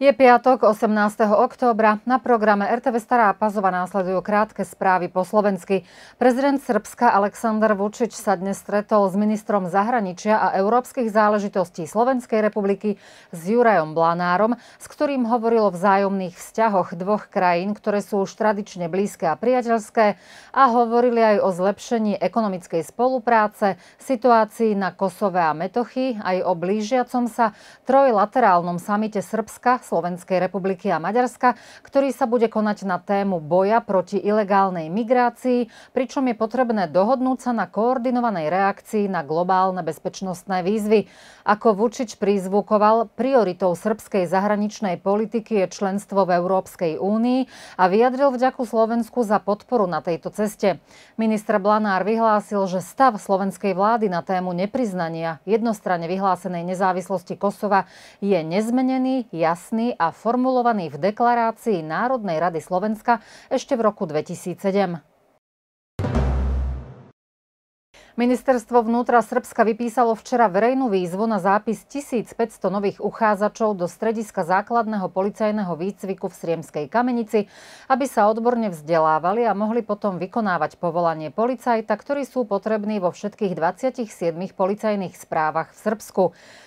Je piatok 18. októbra. Na programe RTV Stará Pazova následujú krátke správy po slovensky. Prezident Srbska Aleksandar Vučić sa dnes stretol s ministrom zahraničia a európskych záležitostí Slovenskej republiky s Jurajom Blanárom, s ktorým hovoril o vzájomných vzťahoch dvoch krajín, ktoré sú už tradične blízke a priateľské a hovorili aj o zlepšení ekonomickej spolupráce, situácii na Kosove a Metochy, aj o blížiacom sa trojlaterálnom samite Srbska, Slovenskej republiky a Maďarska, ktorý sa bude konať na tému boja proti ilegálnej migrácii, pričom je potrebné dohodnúť sa na koordinovanej reakcii na globálne bezpečnostné výzvy. Ako Vučič prizvukoval, prioritou srbskej zahraničnej politiky je členstvo v Európskej únii a vyjadril vďaku Slovensku za podporu na tejto ceste. Minister Blanár vyhlásil, že stav slovenskej vlády na tému nepriznania jednostranne vyhlásenej nezávislosti Kosova je nezmenený, jasný jasný a formulovaný v deklarácii Národnej rady Slovenska ešte v roku 2007. Ministerstvo vnútra Srbska vypísalo včera verejnú výzvu na zápis 1500 nových uchádzačov do strediska základného policajného výcviku v Sriemskej Kamenici, aby sa odborne vzdelávali a mohli potom vykonávať povolanie policajta, ktorí sú potrební vo všetkých 27 policajných správach v Srbsku.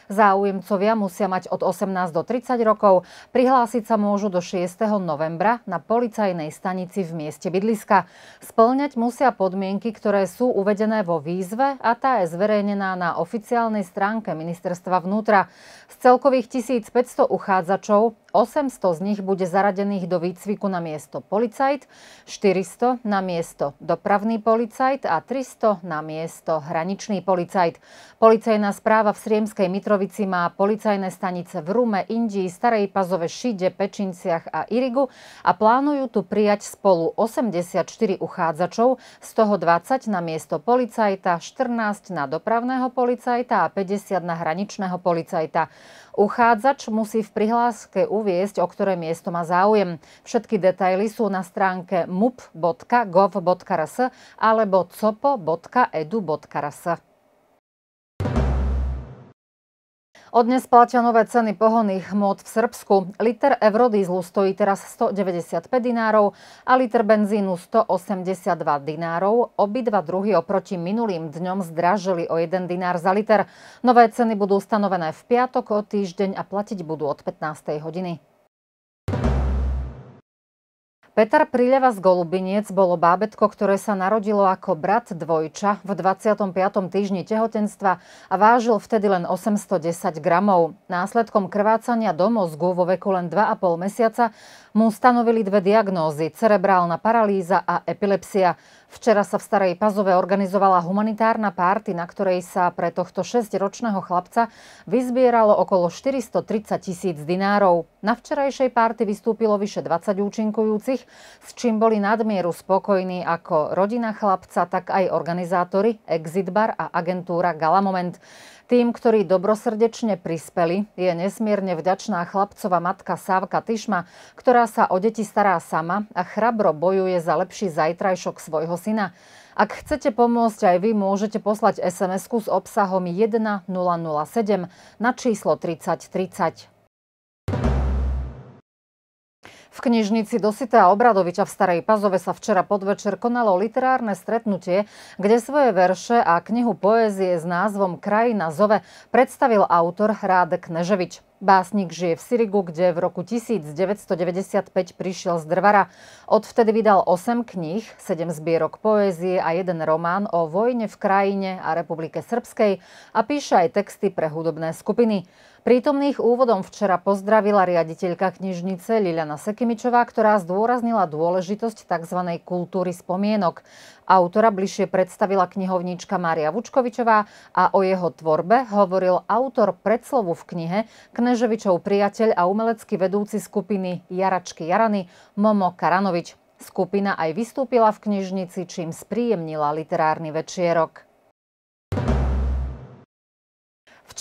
Záujemcovia musia mať od 18 do 30 rokov. Prihlásiť sa môžu do 6. novembra na policajnej stanici v mieste bydliska. Splňať musia podmienky, ktoré sú uvedené vo výzve a tá je zverejnená na oficiálnej stránke ministerstva vnútra. Z celkových 1500 uchádzačov 800 z nich bude zaradených do výcviku na miesto policajt, 400 na miesto dopravný policajt a 300 na miesto hraničný policajt. Policajná správa v Sriemskej Mitrovici má policajné stanice v Rume, Indii, Starej Pazove, Šide, Pečinciach a Irigu a plánujú tu prijať spolu 84 uchádzačov, z toho 20 na miesto policajta, 14 na dopravného policajta a 50 na hraničného policajta. Uchádzač musí v prihláske uviesť, o ktoré miesto má záujem. Všetky detaily sú na stránke mup.gov.rs alebo copo.edu.rs. Od dnes platia nové ceny pohonných hmot v Srbsku. Liter eurodízlu stojí teraz 195 dinárov a liter benzínu 182 dinárov. Obidva druhy oproti minulým dňom zdražili o 1 dinár za liter. Nové ceny budú stanovené v piatok o týždeň a platiť budú od 15. hodiny. Petar Príľava z Golubiniec bolo bábetko, ktoré sa narodilo ako brat dvojča v 25. týždni tehotenstva a vážil vtedy len 810 gramov. Následkom krvácania do mozgu vo veku len 2,5 mesiaca mu stanovili dve diagnózy – cerebrálna paralýza a epilepsia. Včera sa v Starej Pazove organizovala humanitárna párty, na ktorej sa pre tohto 6-ročného chlapca vyzbieralo okolo 430 tisíc dinárov. Na včerajšej párty vystúpilo vyše 20 účinkujúcich, s čím boli nadmieru spokojní ako rodina chlapca, tak aj organizátori, Exit Bar a agentúra Galamoment. Tým, ktorí dobrosrdečne prispeli, je nesmierne vďačná chlapcova matka Sávka Tyšma, ktorá sa o deti stará sama a chrabro bojuje za lepší zajtrajšok svojho syna. Ak chcete pomôcť aj vy, môžete poslať SMS-ku s obsahom 1007 na číslo 3030. knižnici Dosita Obradoviča v Starej Pazove sa včera podvečer konalo literárne stretnutie, kde svoje verše a knihu poézie s názvom Krajina Zove predstavil autor Rádek Neževič. Básnik žije v Sirigu, kde v roku 1995 prišiel z Drvara. Odvtedy vydal 8 kníh, 7 zbierok poézie a jeden román o vojne v krajine a Republike Srbskej a píše aj texty pre hudobné skupiny. Prítomných úvodom včera pozdravila riaditeľka knižnice Liliana Sekimičová, ktorá zdôraznila dôležitosť tzv. kultúry spomienok. Autora bližšie predstavila knihovníčka Mária Vučkovičová a o jeho tvorbe hovoril autor predslovu v knihe, Kneževičov priateľ a umelecký vedúci skupiny Jaračky Jarany Momo Karanovič. Skupina aj vystúpila v knižnici, čím spríjemnila literárny večierok.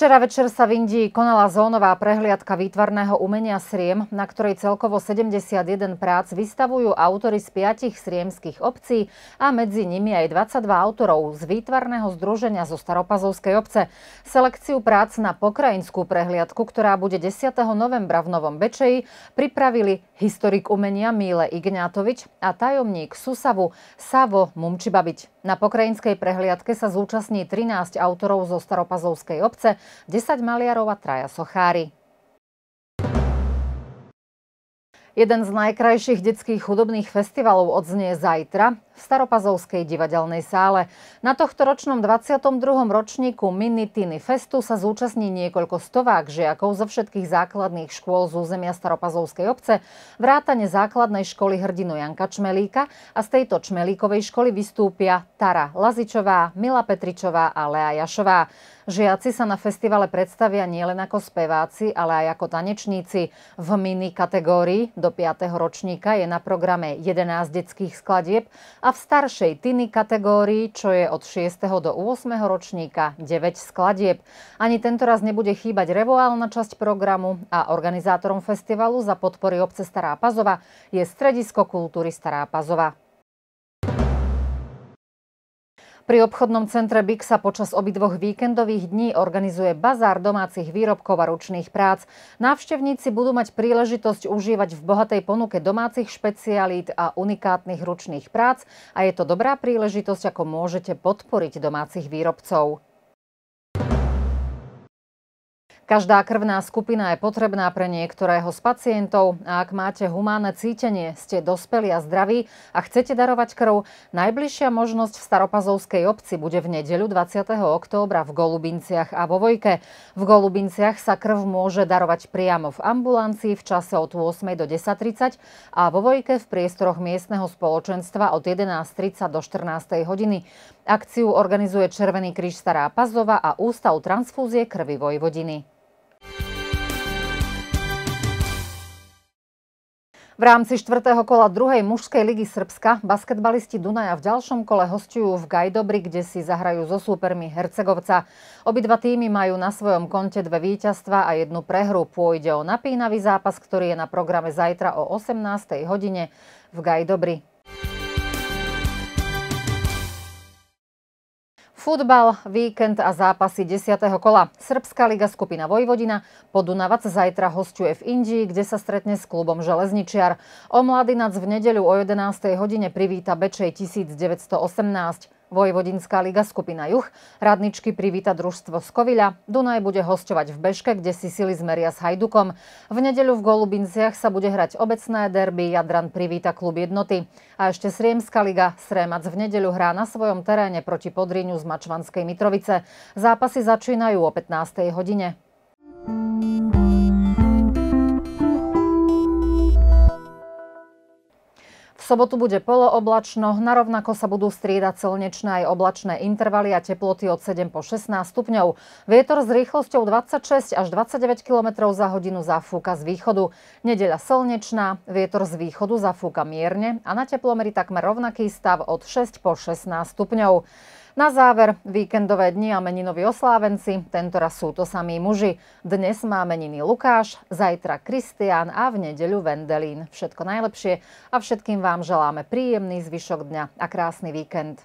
Včera večer sa v Indii konala zónová prehliadka výtvarného umenia Sriem, na ktorej celkovo 71 prác vystavujú autory z piatich sriemských obcí a medzi nimi aj 22 autorov z výtvarného združenia zo Staropazovskej obce. Selekciu prác na pokrajinskú prehliadku, ktorá bude 10. novembra v Novom Bečeji, pripravili historik umenia Míle Ignátovič a tajomník Susavu Savo Mumčibabiť. Na pokrajinskej prehliadke sa zúčastní 13 autorov zo Staropazovskej obce, 10 maliarov a traja sochári. Jeden z najkrajších detských hudobných festivalov odznie zajtra v Staropazovskej divadelnej sále. Na tohto ročnom 22. ročníku Mini Tiny Festu sa zúčastní niekoľko stovák žiakov zo všetkých základných škôl z územia Staropazovskej obce, vrátane základnej školy hrdinu Janka Čmelíka a z tejto Čmelíkovej školy vystúpia Tara Lazičová, Mila Petričová a Lea Jašová. Žiaci sa na festivale predstavia nielen ako speváci, ale aj ako tanečníci. V mini kategórii do 5. ročníka je na programe 11 detských skladieb a v staršej tiny kategórii, čo je od 6. do 8. ročníka, 9 skladieb. Ani tento raz nebude chýbať revoálna časť programu a organizátorom festivalu za podpory obce Stará Pazova je Stredisko kultúry Stará Pazova. Pri obchodnom centre BIK sa počas obidvoch víkendových dní organizuje bazár domácich výrobkov a ručných prác. Návštevníci budú mať príležitosť užívať v bohatej ponuke domácich špecialít a unikátnych ručných prác a je to dobrá príležitosť, ako môžete podporiť domácich výrobcov. Každá krvná skupina je potrebná pre niektorého z pacientov a ak máte humánne cítenie, ste dospelí a zdraví a chcete darovať krv, najbližšia možnosť v Staropazovskej obci bude v nedeľu 20. októbra v Golubinciach a vo Vojke. V Golubinciach sa krv môže darovať priamo v ambulancii v čase od 8. do 10.30 a vo Vojke v priestoroch miestneho spoločenstva od 11.30 do 14. hodiny. Akciu organizuje Červený kríž Stará Pazova a Ústav transfúzie krvi Vojvodiny. V rámci štvrtého kola druhej mužskej ligy Srbska basketbalisti Dunaja v ďalšom kole hostujú v Gajdobri, kde si zahrajú so súpermi Hercegovca. Obidva týmy majú na svojom konte dve víťazstva a jednu prehru. Pôjde o napínavý zápas, ktorý je na programe zajtra o 18. hodine v Gajdobri. Futbal, víkend a zápasy 10. kola. Srbská liga skupina Vojvodina Podunavac zajtra hostuje v Indii, kde sa stretne s klubom Železničiar. O Mladinac v nedeľu o 11. hodine privíta Bečej 1918. Vojvodinská liga skupina Juch. Radničky privíta družstvo Skoviľa. Dunaj bude hostovať v Beške, kde si sily zmeria s Hajdukom. V nedeľu v Golubinciach sa bude hrať obecné derby. Jadran privíta klub jednoty. A ešte Sriemská liga. Srémac v nedeľu hrá na svojom teréne proti Podríňu z Mačvanskej Mitrovice. Zápasy začínajú o 15. hodine. Sobotu bude polooblačno, narovnako sa budú striedať slnečné aj oblačné intervaly a teploty od 7 po 16 stupňov. Vietor s rýchlosťou 26 až 29 km za hodinu zafúka z východu. Nedeľa slnečná, vietor z východu zafúka mierne a na teplomery takmer rovnaký stav od 6 po 16 stupňov. Na záver víkendové dni a meninoví oslávenci, tentoraz sú to samí muži. Dnes má meniny Lukáš, zajtra Kristián a v nedeľu Vendelín. Všetko najlepšie a všetkým vám želáme príjemný zvyšok dňa a krásny víkend.